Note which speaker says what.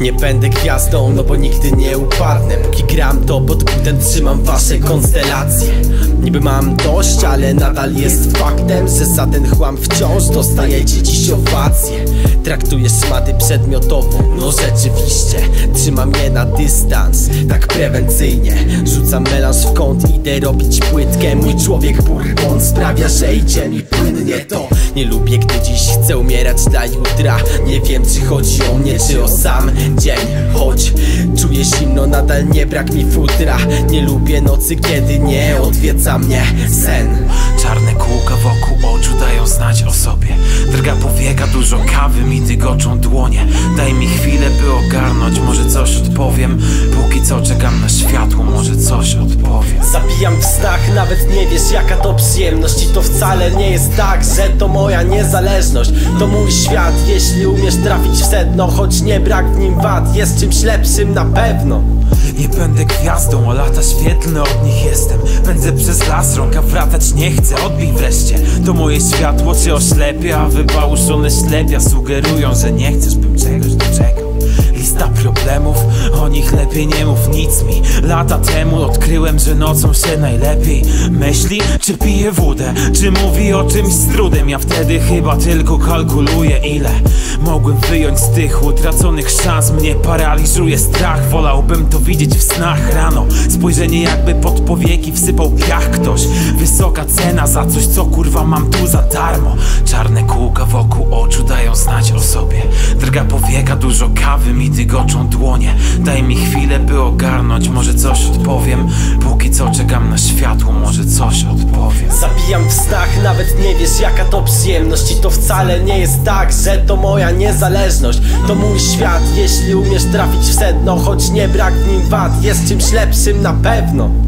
Speaker 1: Nie będę gwiazdą, no bo nigdy nie upadnę. Póki gram to pod butem trzymam wasze konstelacje. Niby mam dość, ale nadal jest faktem Że za ten chłam wciąż dostajecie dziś owacje. Traktujesz szmaty przedmiotowo, no rzeczywiście Trzymam je na dystans, tak prewencyjnie Rzucam melanż w kąt, idę robić płytkę. Mój człowiek bourbon sprawia, że idzie mi płynnie to. Nie lubię, gdy dziś chcę umierać dla jutra. Nie wiem, czy chodzi o mnie, czy o sam dzień. Choć czuję zimno, nadal nie brak mi futra. Nie lubię nocy, kiedy nie odwiedza mnie sen.
Speaker 2: Czarne kółka wokół oczu dają znać o sobie. Drga powieka, dużo kawy mi dygoczą dłonie. Daj mi chwilę, by ogarnąć, może coś odpowiem co czekam na światło, może coś odpowiem
Speaker 1: Zabijam w snach, nawet nie wiesz jaka to przyjemność. I to wcale nie jest tak, że to moja niezależność. To mój świat, jeśli umiesz trafić w sedno Choć nie brak w nim wad, jest czymś lepszym na pewno.
Speaker 2: Nie będę gwiazdą, a lata świetlne od nich jestem. Pędzę przez las, rąka wracać nie chcę, odbij wreszcie To moje światło cię oślepia, wybałuszone ślepia Sugerują, że nie chcesz, bym czegoś doczekał. Lista o nich lepiej nie mów nic mi. Lata temu odkryłem, że nocą się najlepiej Myśli, czy pije wódę, czy mówi o czymś z trudem? Ja wtedy chyba tylko kalkuluję ile Mogłem wyjąć z tych utraconych szans. Mnie paraliżuje strach, wolałbym to widzieć w snach. Rano Spojrzenie jakby pod powieki wsypał piach. Ktoś Wysoka cena za coś, co kurwa mam tu za darmo. Czarne kółka wokół oczu dają znać o sobie. Drga powieka, dużo kawy mi dygoczą dłonie. Daj mi chwilę, by ogarnąć, może coś odpowiem. Póki co czekam na światło, może coś odpowiem.
Speaker 1: Zabijam w snach, nawet nie wiesz jaka to przyjemność. I to wcale nie jest tak, że to moja niezależność. To mój świat, jeśli umiesz trafić w sedno Choć nie brak w nim wad, jest czymś lepszym na pewno